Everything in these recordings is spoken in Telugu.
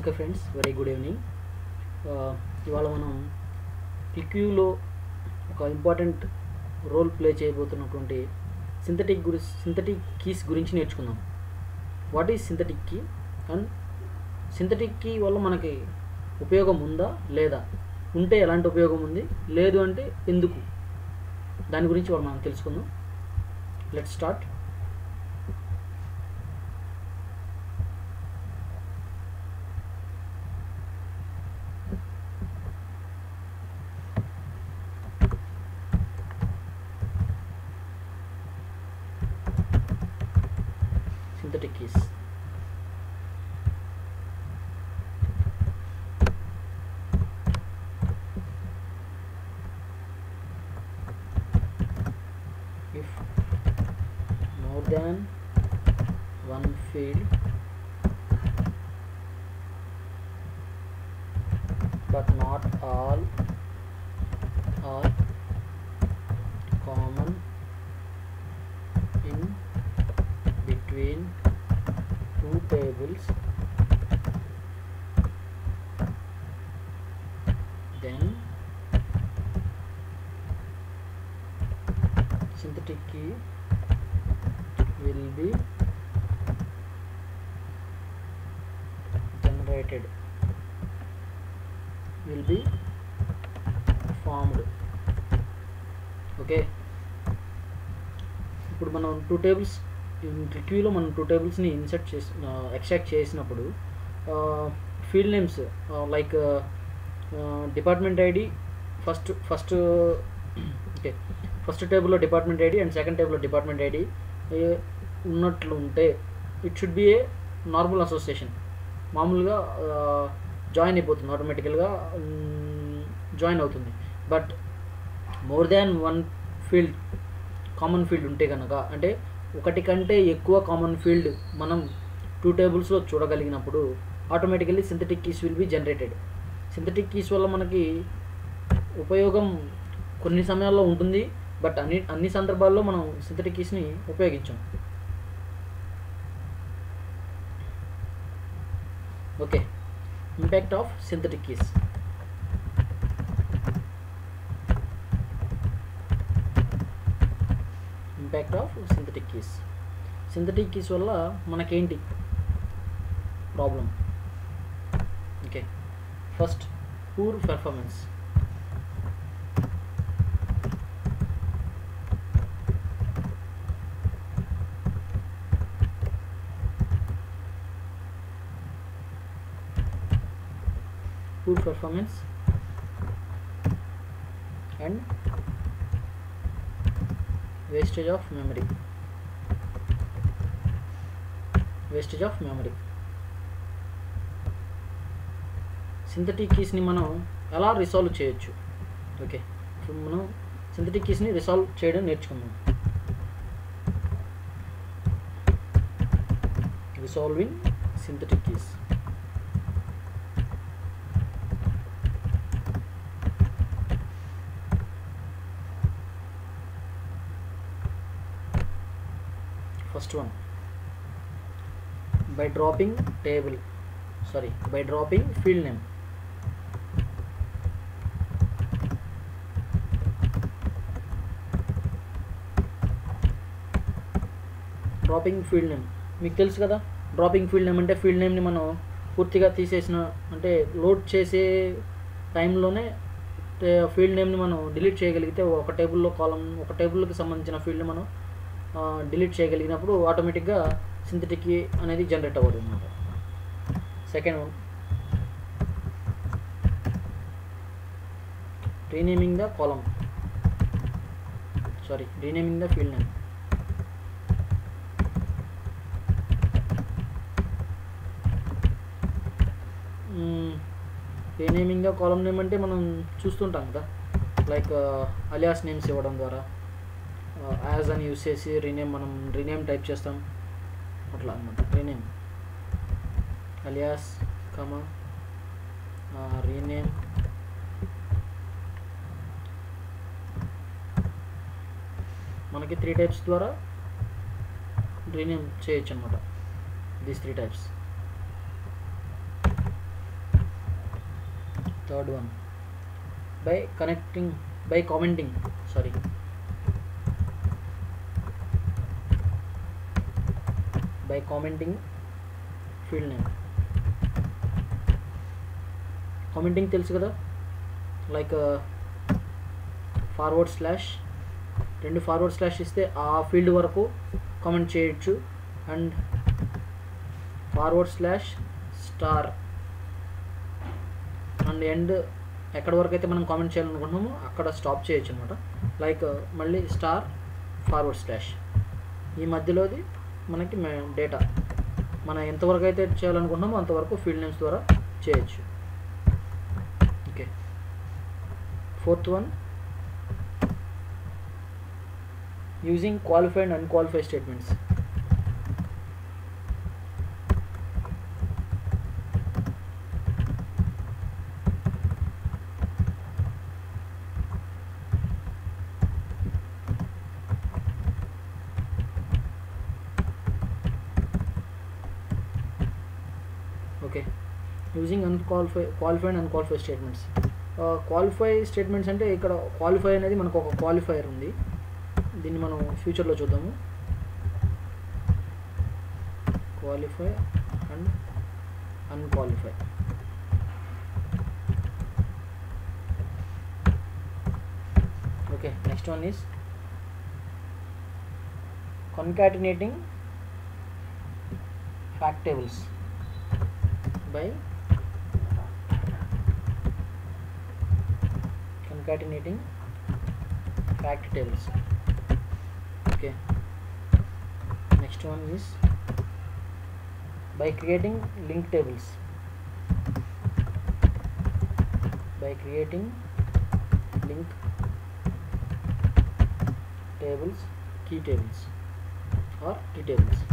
Okay friends very good evening ఇవాళ మనం క్లిక్యూలో ఒక ఇంపార్టెంట్ రోల్ ప్లే చేయబోతున్నటువంటి సింథటిక్ గురి సింథటిక్ కీస్ గురించి నేర్చుకుందాం. What is synthetic key and synthetic key వల్ల మనకి ఉపయోగం ఉందా లేదా? ఉంటే ఎలాంటి ఉపయోగం ఉంది? లేదు అంటే ఎందుకు? దాని గురించి వాళ్ళు మనం తెలుసుకుందాం. Let start keys if more than one field but not all two tables then synthetic key will be generated will be formed okay ఇప్పుడు మనం టూ టేబుల్స్ క్యూలో మనం టూ టేబుల్స్ని ఇన్సర్ట్ చేసి ఎక్స్ట్రాక్ట్ చేసినప్పుడు field names like department ID first first okay first టేబుల్లో డిపార్ట్మెంట్ ఐడి అండ్ సెకండ్ టేబుల్లో డిపార్ట్మెంట్ ఐడి ఉన్నట్లు ఉంటే it should be a normal association మామూలుగా జాయిన్ అయిపోతుంది ఆటోమేటికల్గా జాయిన్ అవుతుంది. But more than one field common field ఉంటే కనుక అంటే ఒకటి కంటే ఎక్కువ కామన్ ఫీల్డ్ మనం టూ టేబుల్స్లో చూడగలిగినప్పుడు automatically synthetic keys will be generated synthetic keys వల్ల మనకి ఉపయోగం కొన్ని సమయాల్లో ఉంటుంది బట్ అన్ని అన్ని సందర్భాల్లో మనం సింథటిక్ కీస్ని ఉపయోగించాం. Okay impact of synthetic keys impact of synthetic keys synthetic keys వల్ల మనకేంటి problem okay first poor performance poor performance and wastage of memory. Wastage of memory synthetic కీస్ని మనం ఎలా రిసాల్వ్ చేయొచ్చు? ఓకే ఇప్పుడు మనం సింథటిక్ కీస్ని రిసాల్వ్ చేయడం నేర్చుకుందాం. Resolving synthetic keys first one. By dropping table. Sorry by dropping field name. Dropping field name మీకు తెలుసు కదా? డ్రాపింగ్ ఫీల్డ్ నేమ్ అంటే ఫీల్డ్ నేమ్ని మనం పూర్తిగా తీసేసిన అంటే లోడ్ చేసే టైంలోనే ఫీల్డ్ నేమ్ని మనం డిలీట్ చేయగలిగితే ఒక టేబుల్లో కాలం ఒక టేబుల్కి సంబంధించిన ఫీల్డ్ని మనం డిలీట్ చేయగలిగినప్పుడు ఆటోమేటిక్గా సింథటిక్ అనేది జనరేట్ అవ్వదు అనమాట second one. Renaming the column sorry renaming the field name renaming the column name అంటే మనం చూస్తుంటాం కదా. లైక్ అలియాస్ నేమ్స్ ఇవ్వడం ద్వారా. యాజ్ అని యూస్ చేసి రీనేమ్ మనం రీనేమ్ టైప్ చేస్తాం. అట్లా అనమాట రీనేమ్ అలియాస్ కమా రీనేమ్ మనకి త్రీ టైప్స్ ద్వారా రీనేమ్ చేయొచ్చు అనమాట these three types third one by connecting by commenting sorry by commenting field name commenting తెలుసు కదా? లైక్ ఫార్వర్డ్ స్లాష్ రెండు ఫార్వర్డ్ స్లాష్ ఇస్తే ఆ ఫీల్డ్ వరకు కామెంట్ చేయొచ్చు. And forward slash star and end ఎక్కడ వరకు అయితే మనం కామెంట్ చేయాలనుకుంటున్నామో అక్కడ స్టాప్ చేయొచ్చు అనమాట లైక్ uh, మళ్ళీ స్టార్ ఫార్వర్డ్ స్లాష్ ఈ మధ్యలోది మనకి డేటా మనం ఎంతవరకు అయితే చేయాలనుకుంటున్నామో అంతవరకు ఫీల్డ్ నేమ్స్ ద్వారా చేయొచ్చు. Okay fourth one using qualified and unqualified statements okay using unqualify qualified unqualified statements qualify statements అంటే ఇక్కడ క్వాలిఫై అనేది మనకు ఒక క్వాలిఫైయర్ ఉంది. దీన్ని మనం ఫ్యూచర్లో చూద్దాము. Qualify and unqualify okay next one is concatenating fact tables by concatenating fact tables. Okay. Next one is by creating link tables. By creating link tables key tables or key tables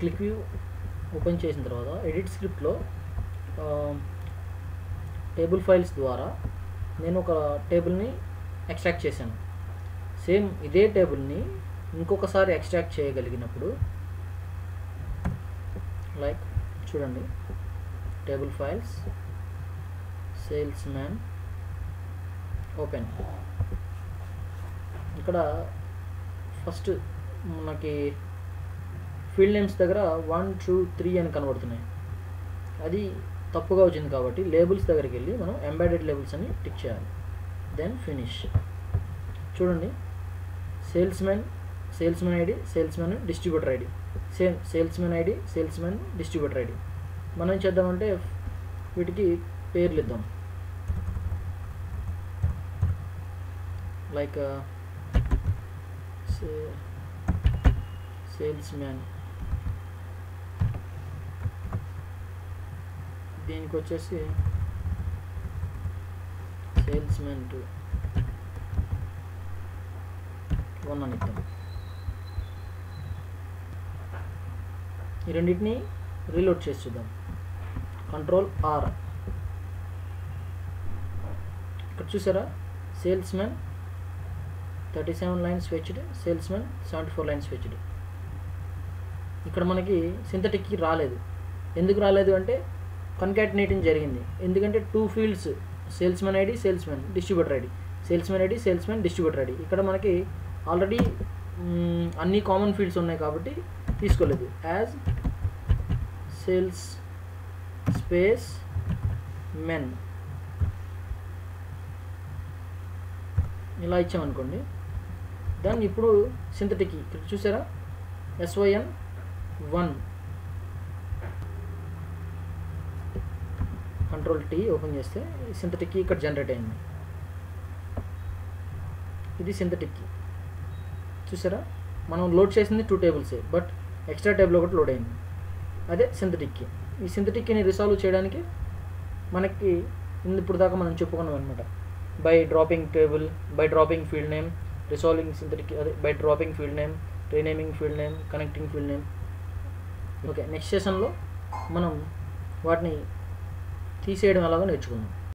click view open చేసిన తర్వాత ఎడిట్ స్క్రిప్ట్లో టేబుల్ ఫైల్స్ ద్వారా నేను ఒక టేబుల్ని ఎక్స్ట్రాక్ట్ చేశాను. సేమ్ ఇదే టేబుల్ని ఇంకొకసారి ఎక్స్ట్రాక్ట్ చేయగలిగినప్పుడు లైక్ చూడండి table files sales man open. ఇక్కడ ఫస్ట్ మనకి ఫీల్డ్ నేమ్స్ దగ్గర వన్ టూ త్రీ అని కనబడుతున్నాయి. అది తప్పుగా వచ్చింది కాబట్టి లేబుల్స్ దగ్గరికి వెళ్ళి మనం ఎంబెడెడ్ లేబుల్స్ అని టిక్ చేయాలి. దెన్ ఫినిష్ చూడండి. Sales man sales man ID sales man distributor ID same sales man ID sales man distributor ID మనం ఏం చేద్దామంటే వీటికి పేర్లు ఇద్దాం. లైక్ సేల్స్ మ్యాన్ దీనికి వచ్చేసి సేల్స్ మ్యాన్ టూ వన్ అని ఇద్దాం. ఈ రెండింటిని రీలోడ్ చేసి చూద్దాం. కంట్రోల్ ఆర్ ఇక్కడ చూసారా? Sales thirty seven lines fetched sales man seventy four lines fetched ఇక్కడ మనకి సింథటిక్కి రాలేదు. ఎందుకు రాలేదు అంటే కన్కాటినేటింగ్ జరిగింది. ఎందుకంటే two fields salesmen ID sales man distributor ID sales ID sales distributor ID ఇక్కడ మనకి ఆల్రెడీ అన్ని కామన్ ఫీల్డ్స్ ఉన్నాయి కాబట్టి తీసుకోలేదు. యాజ్ సేల్స్ స్పేస్ మెన్ ఇలా ఇచ్చామనుకోండి. దాన్ని ఇప్పుడు సింథటిక్ ఇక్కడ చూసారా? SYN one control T open చేస్తే సింథటిక్ కీ ఇక్కడ జనరేట్ అయింది. ఇది సింథటిక్ కీ చూసారా? మనం లోడ్ చేసింది టూ టేబుల్సే బట్ ఎక్స్ట్రా టేబుల్ ఒకటి లోడ్ అయింది. అదే సింథటిక్ కీ ఈ సింథటిక్ కీని రిసాల్వ్ చేయడానికి మనకి ఇప్పుడు దాకా మనం చెప్పుకున్నాం అనమాట by dropping table by dropping field name resolving synthetic అదే by dropping field name renaming field name connecting field name okay next సెషన్లో మనం వాటిని తీసేయడం ఎలాగో నేర్చుకుందాం.